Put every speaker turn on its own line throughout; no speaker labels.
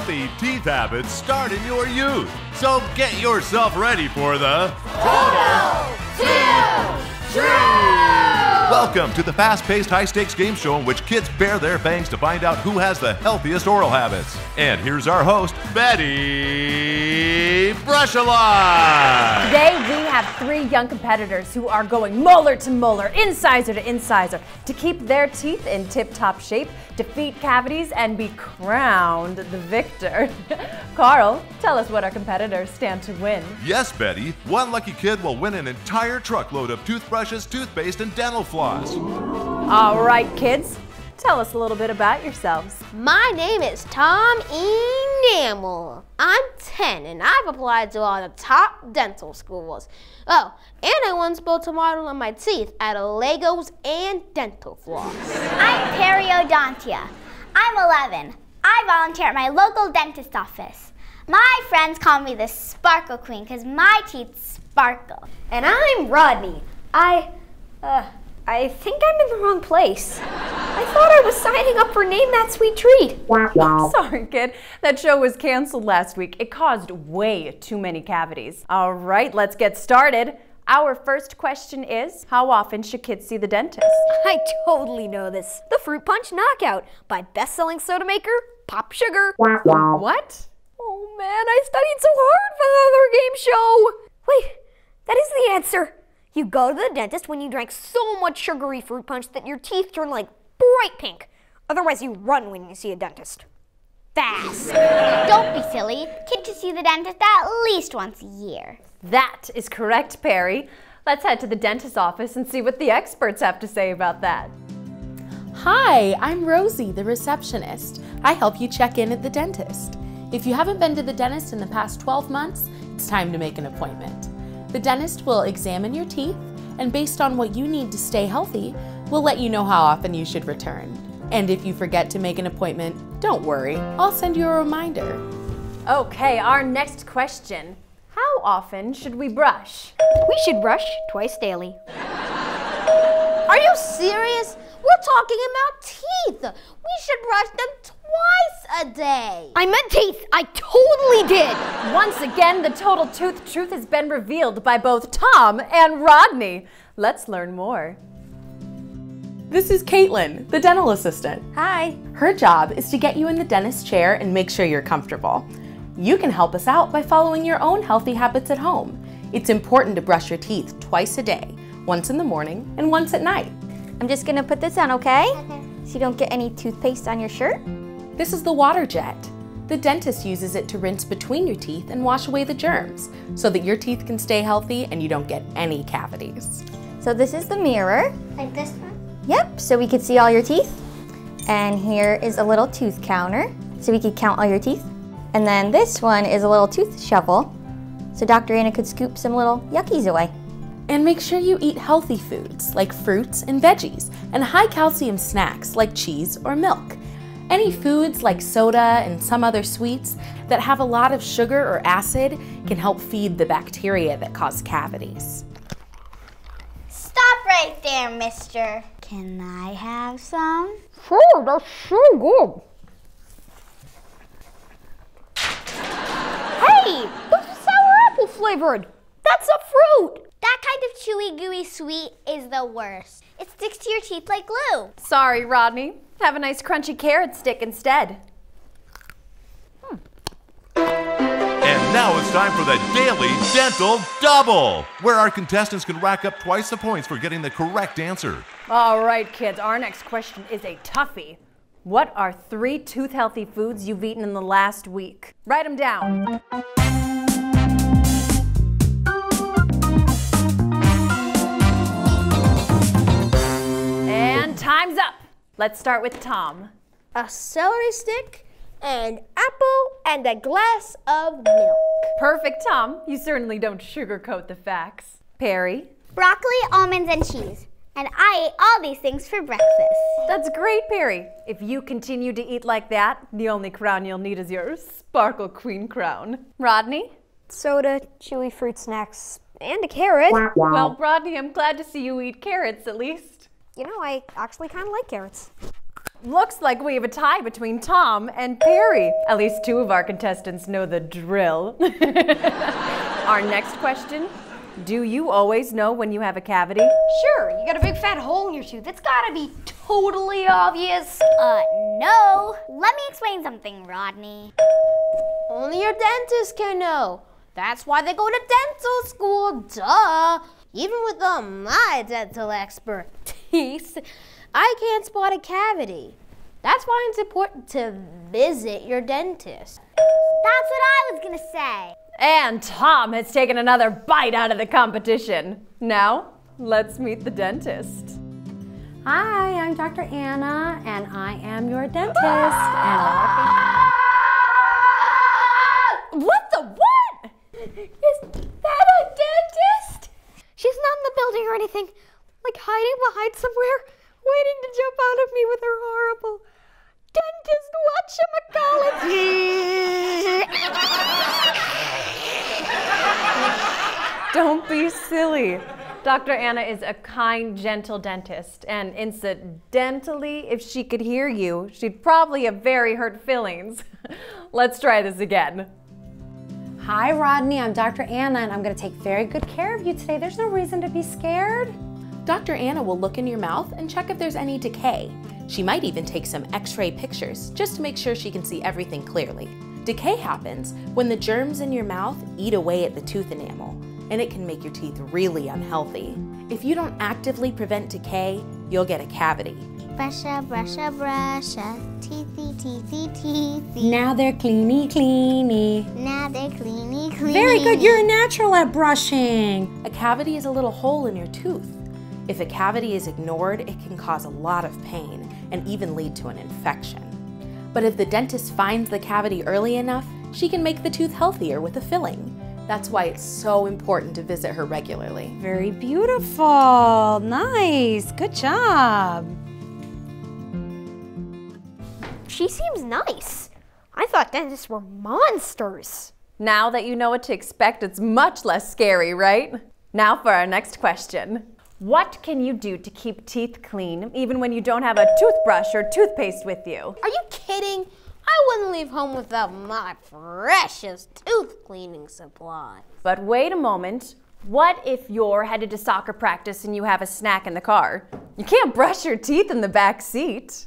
Healthy teeth habits start in your youth. So get yourself ready for the
Total True!
Welcome to the fast paced, high stakes game show in which kids bare their fangs to find out who has the healthiest oral habits. And here's our host, Betty Brushalot.
Today we have three young competitors who are going molar to molar, incisor to incisor, to keep their teeth in tip top shape, defeat cavities, and be crowned the victor. Carl, tell us what our competitors stand to win.
Yes, Betty. One lucky kid will win an entire truckload of toothbrushes, toothpaste, and dental floss.
All right, kids, tell us a little bit about yourselves.
My name is Tom Enamel. I'm 10 and I've applied to all the top dental schools. Oh, and I once built a model of my teeth out of Legos and dental floss.
I'm Periodontia. I'm 11. I volunteer at my local dentist office. My friends call me the Sparkle Queen because my teeth sparkle.
And I'm Rodney. I, uh, I think I'm in the wrong place. I thought I was signing up for Name That Sweet Treat.
Sorry, kid. That show was canceled last week. It caused way too many cavities. All right, let's get started. Our first question is How often should kids see the dentist?
I totally know this. The Fruit Punch Knockout by best selling soda maker Pop Sugar.
What?
Oh man, I studied so hard for the other game show. Wait, that is the answer. You go to the dentist when you drank so much sugary fruit punch that your teeth turn like bright pink. Otherwise, you run when you see a dentist. Fast.
Don't be silly. Kids should see the dentist at least once a year.
That is correct, Perry. Let's head to the dentist's office and see what the experts have to say about that.
Hi, I'm Rosie, the receptionist. I help you check in at the dentist. If you haven't been to the dentist in the past 12 months, it's time to make an appointment. The dentist will examine your teeth, and based on what you need to stay healthy, will let you know how often you should return. And if you forget to make an appointment, don't worry, I'll send you a reminder.
Okay, our next question. How often should we brush?
We should brush twice daily.
Are you serious? We're talking about teeth. We should brush them twice a day.
I meant teeth. I totally did.
Once again, the total tooth truth has been revealed by both Tom and Rodney. Let's learn more.
This is Caitlin, the dental assistant.
Hi.
Her job is to get you in the dentist chair and make sure you're comfortable. You can help us out by following your own healthy habits at home. It's important to brush your teeth twice a day, once in the morning and once at night.
I'm just gonna put this on, okay? Okay. So you don't get any toothpaste on your shirt?
This is the water jet. The dentist uses it to rinse between your teeth and wash away the germs so that your teeth can stay healthy and you don't get any cavities.
So this is the mirror.
Like this one?
Yep, so we could see all your teeth. And here is a little tooth counter, so we could count all your teeth. And then this one is a little tooth shovel, so Dr. Anna could scoop some little yuckies away.
And make sure you eat healthy foods like fruits and veggies, and high calcium snacks like cheese or milk. Any foods like soda and some other sweets that have a lot of sugar or acid can help feed the bacteria that cause cavities.
Stop right there, mister. Can I have some?
Sure, that's so good. Hey, this is sour apple flavored. That's a fruit.
That kind of chewy, gooey sweet is the worst. It sticks to your teeth like glue.
Sorry, Rodney. Have a nice crunchy carrot stick instead. Hmm.
And now it's time for the Daily Dental Double, where our contestants can rack up twice the points for getting the correct answer.
All right, kids, our next question is a toughie. What are three tooth healthy foods you've eaten in the last week? Write them down. Let's start with Tom.
A celery stick, an apple, and a glass of milk.
Perfect, Tom. You certainly don't sugarcoat the facts. Perry?
Broccoli, almonds, and cheese. And I ate all these things for breakfast.
That's great, Perry. If you continue to eat like that, the only crown you'll need is your Sparkle Queen crown. Rodney?
Soda, chewy fruit snacks, and a carrot.
Well, Rodney, I'm glad to see you eat carrots at least.
You know, I actually kind of like carrots.
Looks like we have a tie between Tom and Perry. At least two of our contestants know the drill. our next question Do you always know when you have a cavity?
Sure, you got a big fat hole in your tooth. It's gotta be totally obvious.
Uh, no. Let me explain something, Rodney.
Only your dentist can know. That's why they go to dental school, duh. Even with um, my dental expertise, I can't spot a cavity. That's why it's important to visit your dentist.
That's what I was gonna say.
And Tom has taken another bite out of the competition. Now, let's meet the dentist.
Hi, I'm Dr. Anna, and I am your dentist. and
What the what? Is that a dentist? She's not in the building or anything. Like hiding behind somewhere, waiting to jump out of me with her horrible dentist watch whatchamacallit.
Don't be silly. Dr. Anna is a kind, gentle dentist, and incidentally, if she could hear you, she'd probably have very hurt feelings. Let's try this again.
Hi, Rodney. I'm Dr. Anna, and I'm going to take very good care of you today. There's no reason to be scared.
Dr. Anna will look in your mouth and check if there's any decay. She might even take some x ray pictures just to make sure she can see everything clearly. Decay happens when the germs in your mouth eat away at the tooth enamel, and it can make your teeth really unhealthy. If you don't actively prevent decay, you'll get a cavity.
Brusha, brusha, brusha. Teethy, teethy, teethy.
Now they're cleany, cleany.
Now they're cleany, cleany.
Very good. You're a natural at brushing.
A cavity is a little hole in your tooth. If a cavity is ignored, it can cause a lot of pain and even lead to an infection. But if the dentist finds the cavity early enough, she can make the tooth healthier with a filling. That's why it's so important to visit her regularly.
Very beautiful. Nice. Good job.
She seems nice. I thought dentists were monsters.
Now that you know what to expect, it's much less scary, right? Now for our next question. What can you do to keep teeth clean even when you don't have a toothbrush or toothpaste with you?
Are you kidding? I wouldn't leave home without my precious tooth cleaning supply.
But wait a moment. What if you're headed to soccer practice and you have a snack in the car? You can't brush your teeth in the back seat.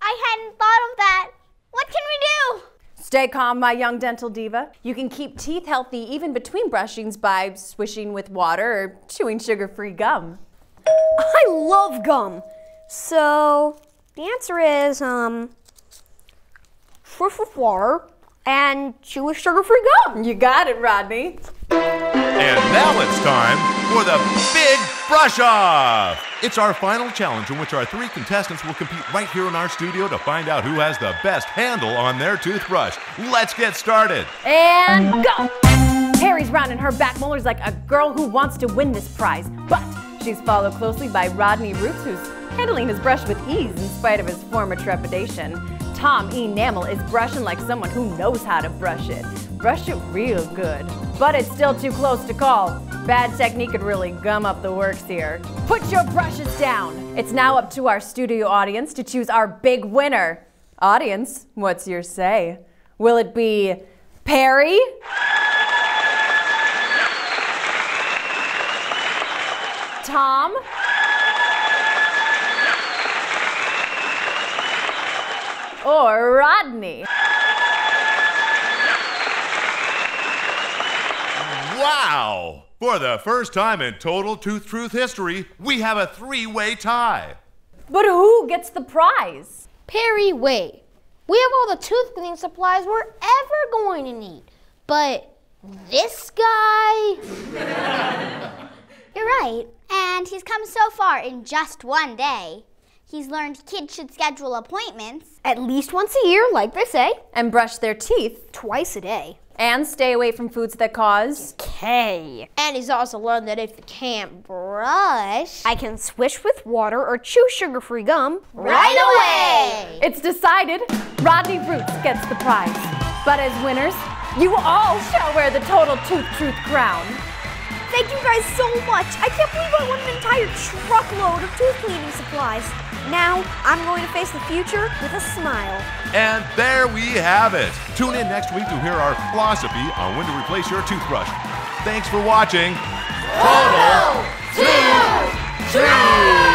I hadn't thought of that. What can we do?
Stay calm, my young dental diva. You can keep teeth healthy even between brushings by swishing with water or chewing sugar free gum.
I love gum. So the answer is um swish with water and chew with sugar-free gum.
You got it, Rodney.
And now it's time for the Big Brush Off! It's our final challenge in which our three contestants will compete right here in our studio to find out who has the best handle on their toothbrush. Let's get started.
And go! Harry's rounding her back molars like a girl who wants to win this prize, but she's followed closely by Rodney Roots, who's handling his brush with ease in spite of his former trepidation. Tom Enamel is brushing like someone who knows how to brush it. Brush it real good. But it's still too close to call. Bad technique could really gum up the works here. Put your brushes down. It's now up to our studio audience to choose our big winner. Audience, what's your say? Will it be Perry? Tom? Or Rodney?
Wow! For the first time in total Tooth Truth history, we have a three way tie.
But who gets the prize?
Perry, wait. We have all the tooth cleaning supplies we're ever going to need. But this guy?
You're right. And he's come so far in just one day. He's learned kids should schedule appointments.
At least once a year, like they say.
And brush their teeth.
Twice a day.
And stay away from foods that cause.
K.
And he's also learned that if you can't brush,
I can swish with water or chew sugar-free gum
right away!
It's decided. Rodney Roots gets the prize. But as winners, you all shall wear the Total Tooth Truth crown.
Thank you guys so much. I can't believe I won an entire truckload of tooth cleaning supplies. Now, I'm going to face the future with a smile.
And there we have it. Tune in next week to hear our philosophy on when to replace your toothbrush. Thanks for watching. Total Two